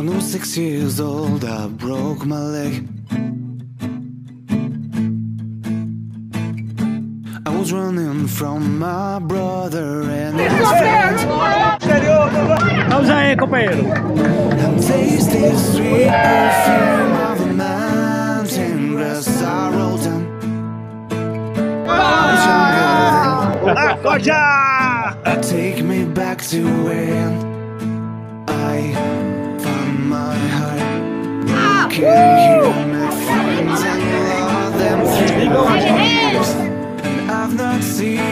When I was six years old, I broke my leg. I was running from my brother and his friends. Vamos aí, companheiro. And tasted the sweet perfume of the mountain grass I rolled down. Ah, I was younger then. Acorda! Take me back to when I've not seen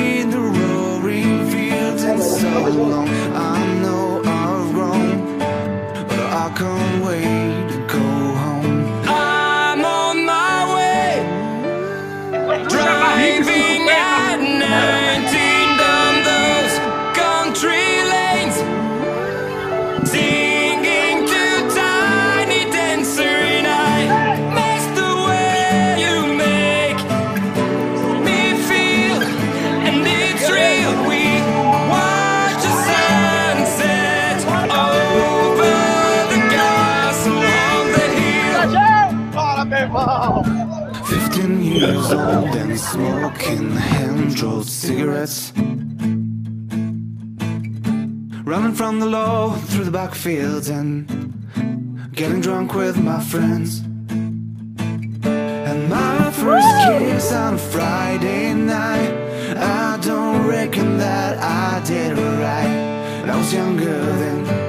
Bora, 15 years old and smoking hand-rolled cigarettes. Running from the law through the backfields and getting drunk with my friends. And my first kiss on a Friday night. I don't reckon that I did it right. And I was younger then.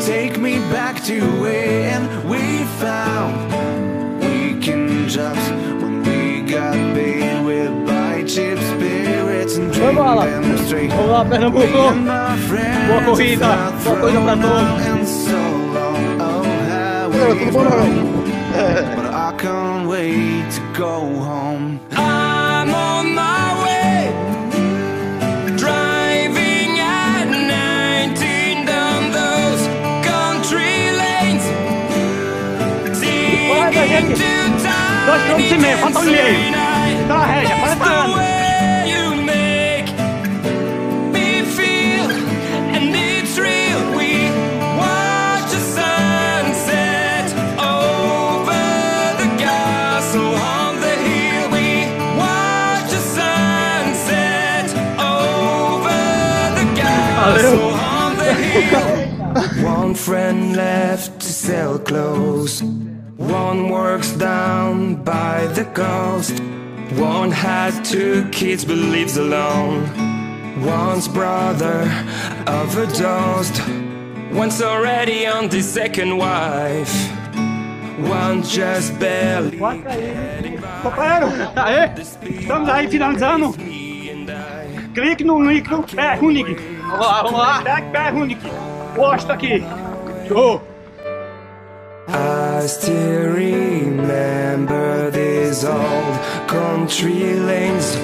Take me back to when spirits and drink bola. them straight. Vamos lá, Me Pernambuco! and my friends Boa corrida, boa coisa pra todos. and so long. How Tudo bom, grown. But I can't wait to go home. I'm on my way. Driving at 19 down those country lanes. Olha, Singing gente. to Dois quilômetros e meio, falta um e meio. tiny Dá a rédea, castle on the hill. One friend left to sell clothes. One works down by the coast. One has two kids but lives alone. One's brother overdosed. One's already on the second wife. One just barely. Bota aí. Companheiro, eh? aê! Estamos aí finalizando. Me and I. Clique no link do eh, PE Running. Vamos lá, vamos lá. Pega Pé Runic. Posta aqui. Show! I still remember these old country lanes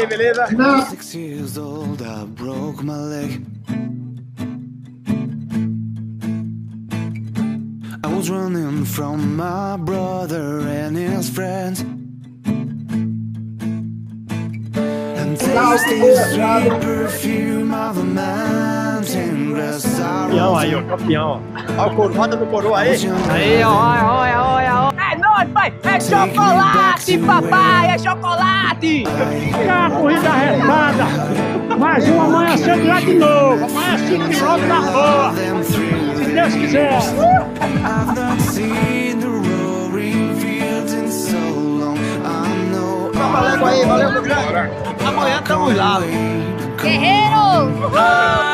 Aí, beleza? Six years old, I broke my leg. I was running from my brother and his friends. And tasting the sweet perfume of the mountain grass I Campeão aí, ó. rolled Campeão, ó. Ó o coro, roda no coro aí. Aí, ó, olha, olha, olha, olha. papai, é chocolate, papai, é chocolate. Cá, corrida arretada. Mais uma manhã cedo lá de novo. Amanhã 5 quilômetros na boa. Se Deus quiser. Valeu valeu, valeu, Amanhã estamos lá. Guerreiro! Uhul!